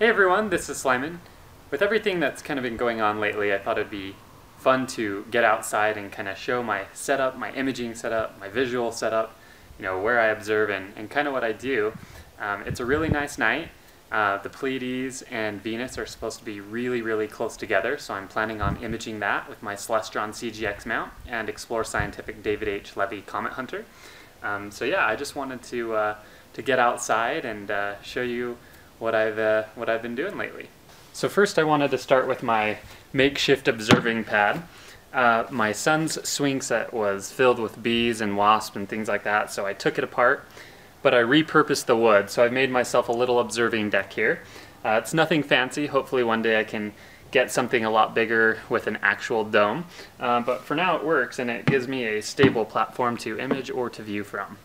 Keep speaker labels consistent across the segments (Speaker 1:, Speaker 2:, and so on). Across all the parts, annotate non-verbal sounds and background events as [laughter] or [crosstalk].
Speaker 1: Hey everyone, this is Slyman. With everything that's kind of been going on lately, I thought it'd be fun to get outside and kind of show my setup, my imaging setup, my visual setup, you know, where I observe and, and kind of what I do. Um, it's a really nice night. Uh, the Pleiades and Venus are supposed to be really, really close together, so I'm planning on imaging that with my Celestron CGX mount and Explore Scientific David H. Levy Comet Hunter. Um, so yeah, I just wanted to uh, to get outside and uh, show you what I've uh, what I've been doing lately. So first, I wanted to start with my makeshift observing pad. Uh, my son's swing set was filled with bees and wasps and things like that, so I took it apart, but I repurposed the wood, so I've made myself a little observing deck here. Uh, it's nothing fancy. Hopefully, one day I can get something a lot bigger with an actual dome. Uh, but for now it works and it gives me a stable platform to image or to view from.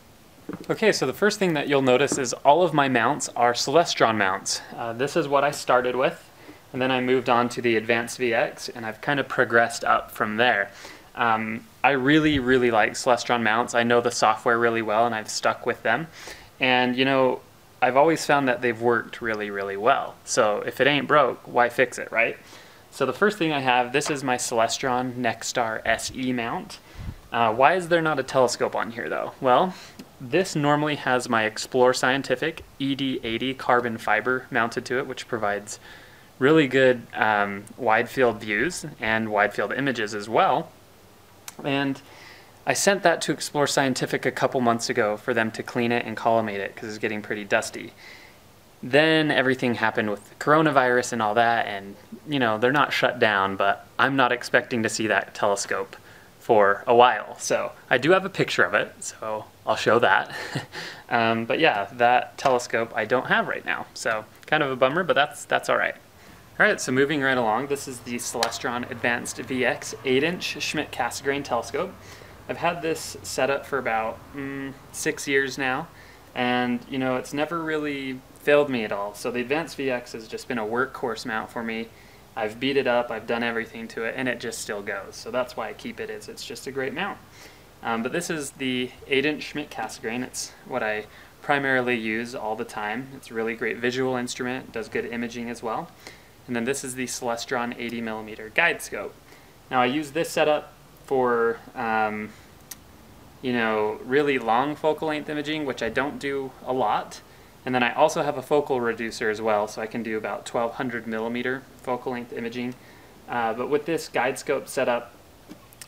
Speaker 1: Okay, so the first thing that you'll notice is all of my mounts are Celestron mounts. Uh, this is what I started with, and then I moved on to the Advanced VX, and I've kind of progressed up from there. Um, I really, really like Celestron mounts. I know the software really well, and I've stuck with them. And, you know, I've always found that they've worked really, really well. So if it ain't broke, why fix it, right? So the first thing I have, this is my Celestron Nexstar SE mount. Uh, why is there not a telescope on here though? Well, this normally has my Explore Scientific ED80 carbon fiber mounted to it, which provides really good um, wide field views and wide field images as well. And I sent that to Explore Scientific a couple months ago for them to clean it and collimate it because it's getting pretty dusty. Then everything happened with the coronavirus and all that, and you know, they're not shut down, but I'm not expecting to see that telescope for a while. So I do have a picture of it, so I'll show that. [laughs] um, but yeah, that telescope I don't have right now, so kind of a bummer, but that's that's all right. All right, so moving right along, this is the Celestron Advanced VX 8-inch Schmidt-Cassegrain telescope. I've had this set up for about mm, six years now, and you know it's never really failed me at all. So the Advanced VX has just been a workhorse mount for me. I've beat it up, I've done everything to it, and it just still goes. So that's why I keep it. Is it's just a great mount. Um, but this is the 8-inch Schmidt-Cassegrain. It's what I primarily use all the time. It's a really great visual instrument, does good imaging as well. And then this is the Celestron 80 millimeter guide scope. Now I use this setup for um, you know really long focal length imaging, which I don't do a lot. And then I also have a focal reducer as well, so I can do about 1200 millimeter focal length imaging. Uh, but with this guide scope setup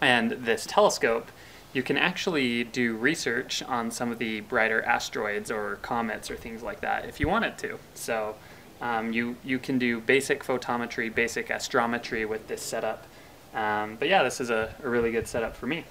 Speaker 1: and this telescope, you can actually do research on some of the brighter asteroids or comets or things like that if you wanted to. So um, you, you can do basic photometry, basic astrometry with this setup. Um, but yeah, this is a, a, really good setup for me.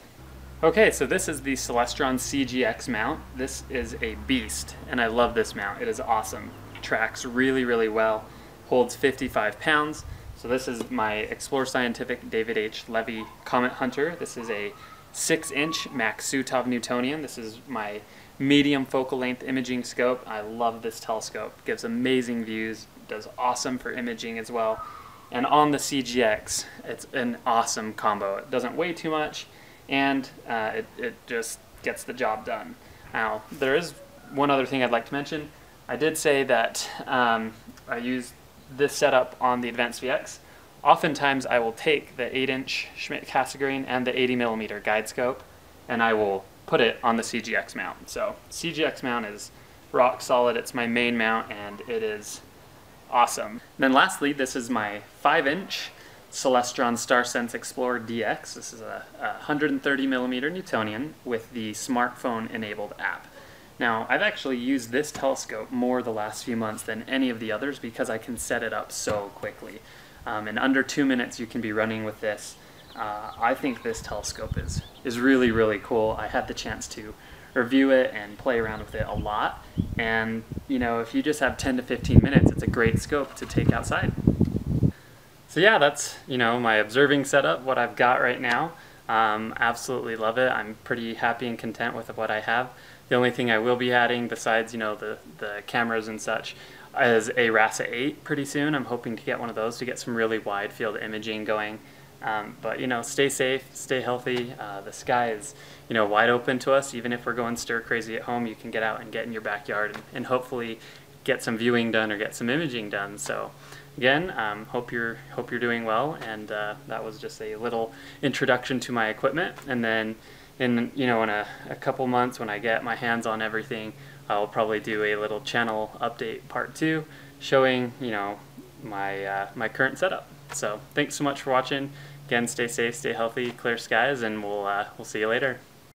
Speaker 1: Okay, so this is the Celestron CGX mount. This is a beast, and I love this mount. It is awesome. Tracks really, really well. Holds 55 pounds. So this is my Explore Scientific David H. Levy Comet Hunter. This is a 6-inch Maksutov Newtonian. This is my medium focal length imaging scope. I love this telescope. Gives amazing views, does awesome for imaging as well. And on the CGX, it's an awesome combo. It doesn't weigh too much, and uh, it, it just gets the job done. Now, there is one other thing I'd like to mention. I did say that um, I use this setup on the Advanced VX. Oftentimes, I will take the 8-inch Schmidt-Cassegrain and the 80mm guide scope, and I will put it on the CGX mount. So CGX mount is rock solid. It's my main mount, and it is awesome. And then lastly, this is my 5-inch Celestron StarSense Explorer DX. This is a, a 130 millimeter Newtonian with the smartphone enabled app. Now, I've actually used this telescope more the last few months than any of the others because I can set it up so quickly. Um, in under two minutes, you can be running with this. Uh, I think this telescope is, is really, really cool. I had the chance to review it and play around with it a lot. And, you know, if you just have 10 to 15 minutes, it's a great scope to take outside. So yeah, that's, you know, my observing setup, what I've got right now. Um, absolutely love it. I'm pretty happy and content with what I have. The only thing I will be adding besides, you know, the, the cameras and such is a RASA 8 pretty soon. I'm hoping to get one of those to get some really wide field imaging going. Um, but, you know, stay safe, stay healthy. Uh, the sky is, you know, wide open to us. Even if we're going stir crazy at home, you can get out and get in your backyard and, and hopefully get some viewing done or get some imaging done. So again, um, hope you're hope you're doing well. And uh, that was just a little introduction to my equipment. And then in you know in a, a couple months when I get my hands on everything, I'll probably do a little channel update part two, showing you know my uh, my current setup. So thanks so much for watching. Again, stay safe, stay healthy, clear skies, and we'll uh, we'll see you later.